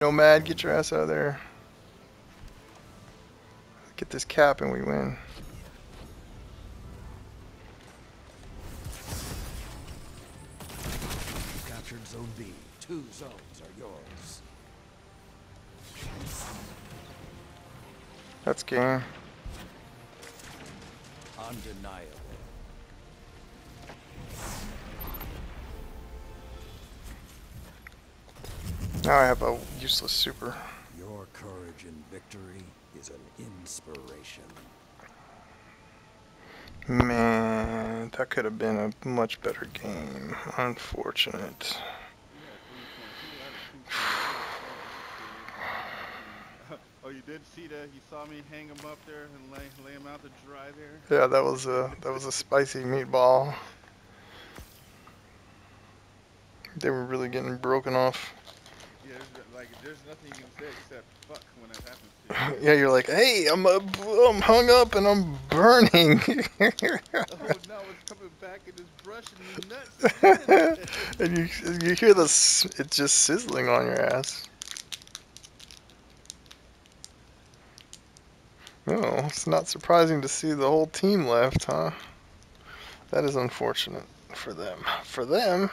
Nomad, get your ass out of there. Get this cap and we win. Captured Zone B. Two zones are yours. That's game. Undeniable. Now I have a useless super. Your courage in victory is an inspiration. Man, that could have been a much better game. Unfortunate. Oh, you did see that? You saw me hang him up there and lay, lay him out to dry there? Yeah, that was a that was a spicy meatball. They were really getting broken off. Yeah, there's, like, there's nothing you can say except fuck when that happens to Yeah, you're like, hey, I'm uh, I'm hung up and I'm burning. oh, no, it's coming back and it's brushing me nuts. and you you hear this, it's just sizzling on your ass. Oh, it's not surprising to see the whole team left, huh? That is unfortunate for them. For them,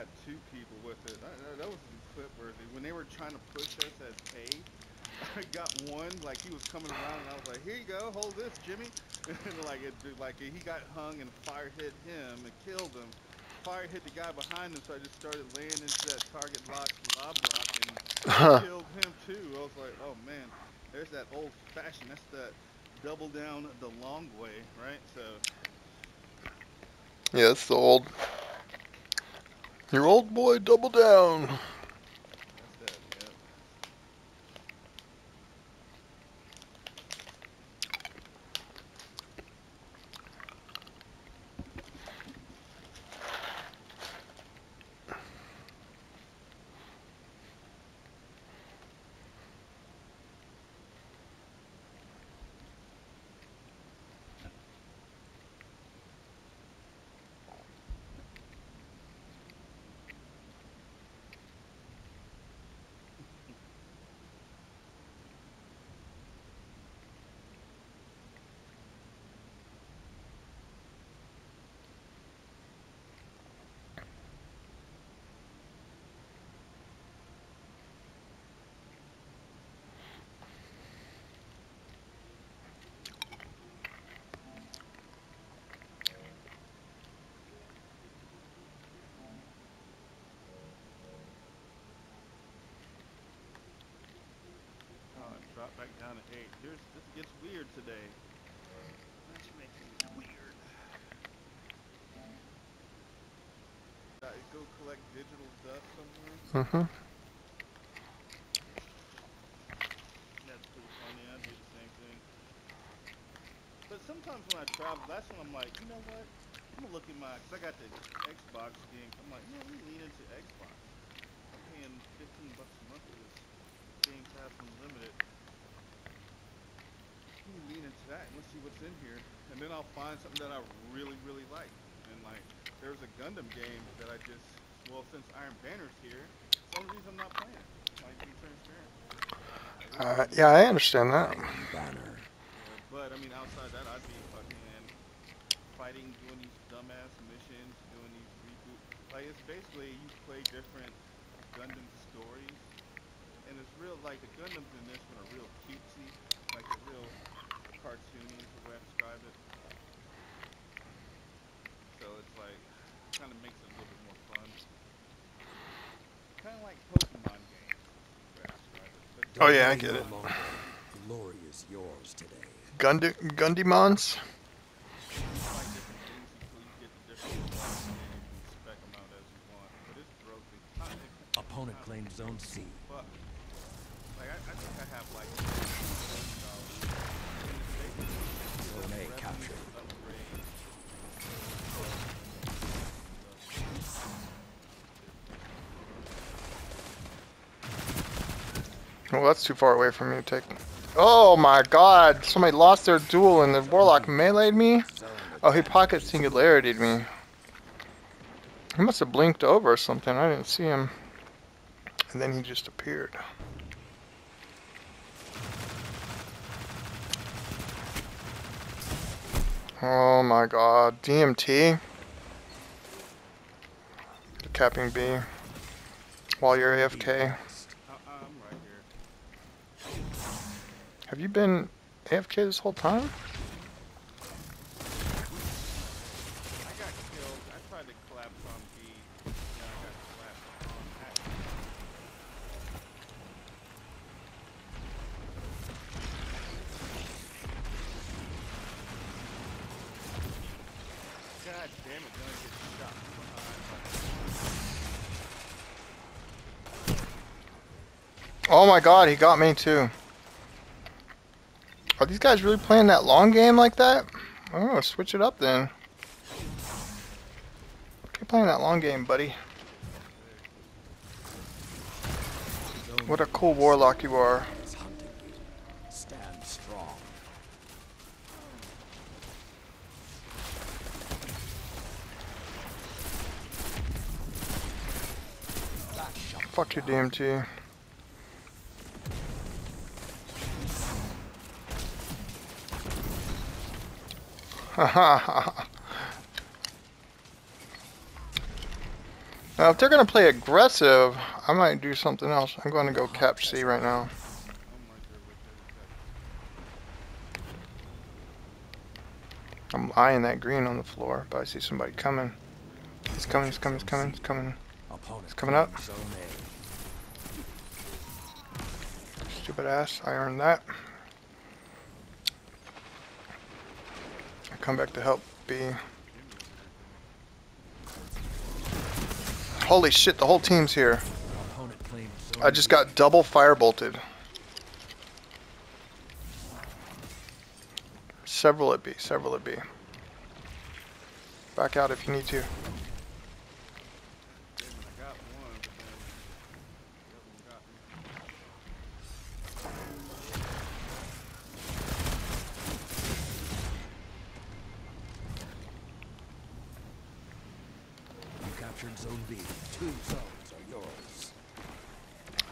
got two people with it. That, that, that was clip worthy. When they were trying to push us as paid, I got one, like, he was coming around and I was like, here you go, hold this, Jimmy. and, like, it, like, he got hung and fire hit him and killed him. Fire hit the guy behind him, so I just started laying into that target lock, lob rock, and killed him too. I was like, oh man, there's that old fashioned, that's that double down the long way, right? So, yeah, it's the old. Your old boy double down. that's that, yeah. Oh, it dropped back down to eight. Here's, this gets weird today. Matchmaking is weird. Gotta go collect digital stuff somewhere. Mm-hmm. That's pretty funny. I do the same thing. But sometimes when I travel, that's when I'm like, you know what? I'm gonna look at my, cause I got the Xbox game. I'm like, you know, let me lean into Xbox. I'm paying 15 bucks a month for this Game Pass Unlimited. Let me lean into that and let's see what's in here. And then I'll find something that I really, really like. And like, there's a Gundam game that I just, well, since Iron Banner's here, it's the only reason I'm not playing. Like, be transparent. Uh, yeah, I understand that. Banner. But I mean, outside that, I'd be fucking fighting, doing these dumbass missions, doing these reboot. Like it's basically you play different Gundam stories, and it's real. Like the Gundams in this one are real cutesy, like a real cartoony is the way I describe it. So it's like kind of makes it a little bit more fun. Kind of like Pokemon games. is the way I describe it. But Oh, yeah, I get it. longer. Glory is yours today. Gund Gundimons? like different things until you get the different ones and then you can spec them out as you want. But it's broken. Kind of Opponent claimed Zone C. fuck. Like I, I think I have like Upgrade. Well, that's too far away from me to take. Oh my god! Somebody lost their duel and the Warlock meleeed me? Oh, he pocket singularity'd me. He must have blinked over or something. I didn't see him. And then he just appeared. Oh my god. DMT? Capping B. While you're AFK. I, I'm right here. Have you been AFK this whole time? I got killed. I tried to collapse on B. Yeah, I got collapsed on that. It, gonna get shot. Oh my god, he got me too. Are these guys really playing that long game like that? Oh, switch it up then. Keep playing that long game, buddy. What a cool warlock you are. is hunting you. Stand strong. That shot Fuck your DMT. now, if they're gonna play aggressive, I might do something else. I'm going to go cap C right now. I'm eyeing that green on the floor, but I see somebody coming. He's coming, he's coming, he's coming, he's coming. Opponent coming up. Ass, I earned that. I come back to help B. Holy shit, the whole team's here. I just got double firebolted. Several at B, several at B. Back out if you need to.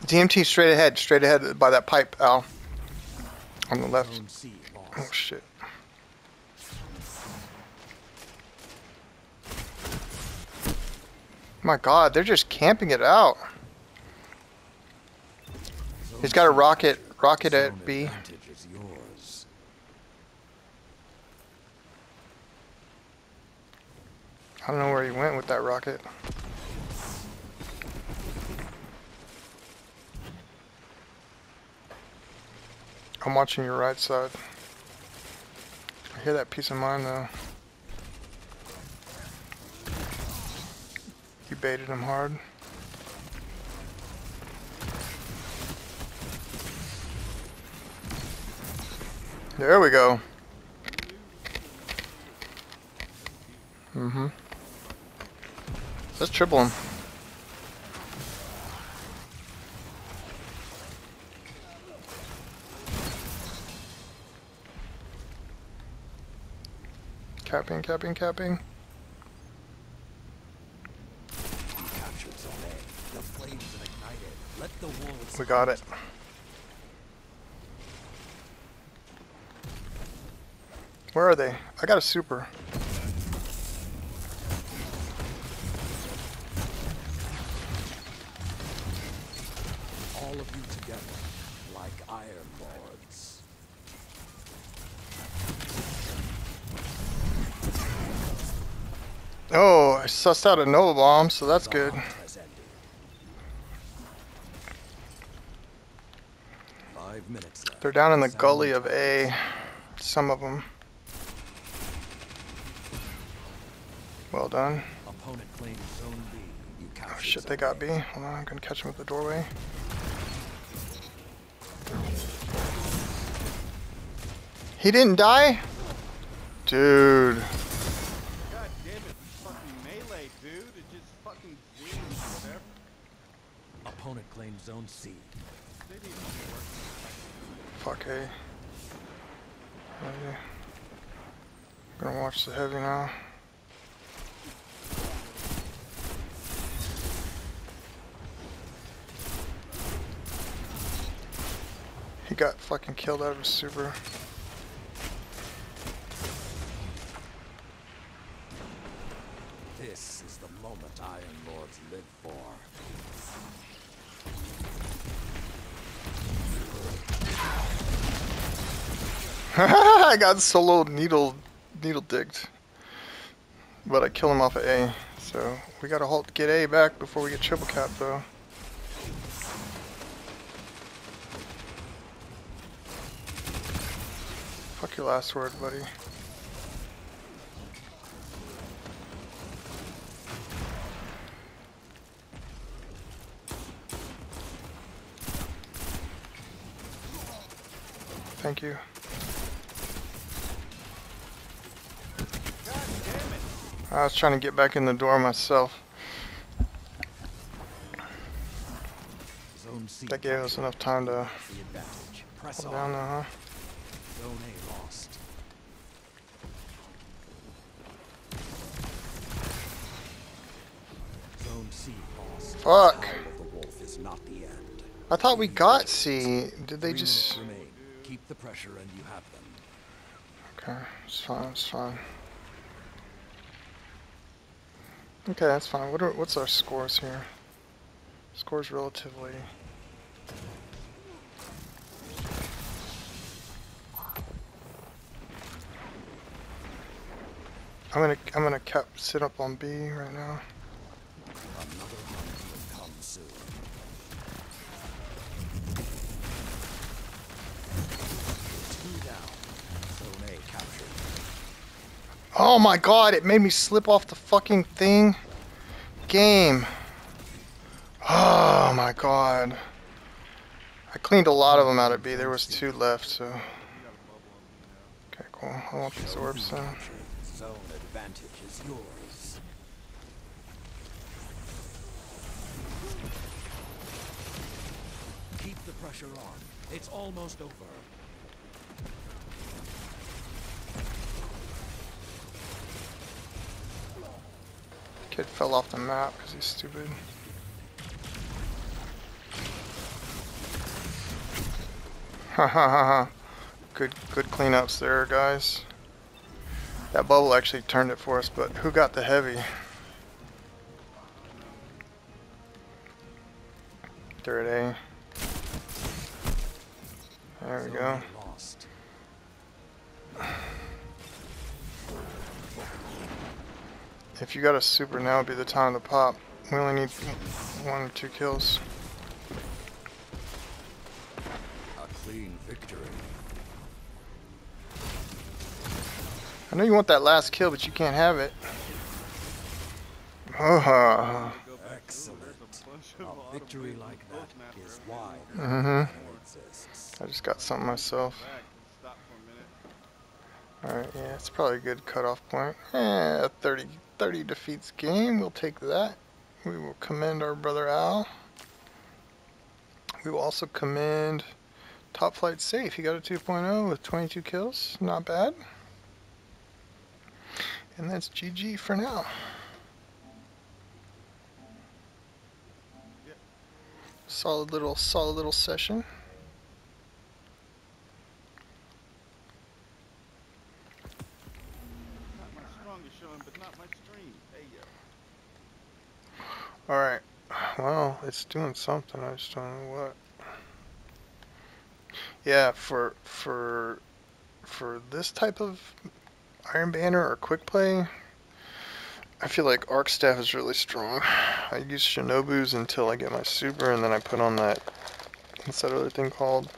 DMT straight ahead, straight ahead by that pipe, Al. On the left. Oh shit. My god, they're just camping it out. He's got a rocket, rocket at B. advantage is yours. I don't know where he went with that rocket. I'm watching your right side. I hear that piece of mine though. You baited him hard. There we go. Mm-hmm. Let's triple him. Capping, capping, capping. We got it. Where are they? I got a super. all of you together, like Iron Lords. Sussed out a Nova Bomb, so that's good. hunt has ended. Five minutes. They're down in the gully of A. Some of them. Well done. Opponent claims Zone B. Oh shit, they got B. Hold on, I'm gonna catch them at the doorway. He didn't die? Dude. Okay. Maybe. Gonna watch the heavy now. He got fucking killed out of his super. I got solo needle needle digged. But I kill him off of A. So we gotta halt get A back before we get triple cap though. Fuck your last word, buddy. Thank you. I was trying to get back in the door myself. That gave us enough time to has the advantage. Press hold down now, huh? Zone A lost. Zone C lost. Fuck. The wolf is not the end. I thought we got C. Did they just... Keep the pressure and you have them. Okay, it's fine, it's fine. Okay, that's fine. What are, what's our scores here? Scores relatively... I'm gonna I'm gonna cap sit up on B right now. Oh my god, it made me slip off the fucking thing. Game. Oh my god. I cleaned a lot of them out of B. There was two left, so. Okay, cool. I want these orbs. Keep the pressure on. It's almost over. Fell off the map because he's stupid. Ha ha ha ha. Good, good cleanups there, guys. That bubble actually turned it for us, but who got the heavy? Third A. There we go. If you got a super, now would be the time to pop. We only need one or two kills. A clean victory. I know you want that last kill, but you can't have it. Oh, Excellent. A bunch of A auto victory like that is why Mhm. I just got something myself. Back, stop for a minute. Alright, yeah, it's probably a good cutoff point. Eh, 30, 30 defeats game. We'll take that. We will commend our brother Al. We will also commend Top Flight Safe. He got a 2.0 with 22 kills. Not bad. And that's GG for now. Solid little, solid little session. Not my strongest showing, but not my stream. Hey yo. Alright. Well, it's doing something. I just don't know what. Yeah, for for for this type of Iron Banner or quick play, I feel like Arc Staff is really strong. I use Shinobu's until I get my super, and then I put on that what's that other thing called?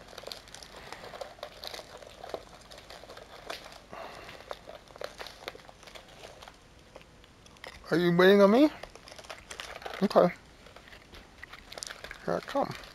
Are you waiting on me? Okay. Here I come.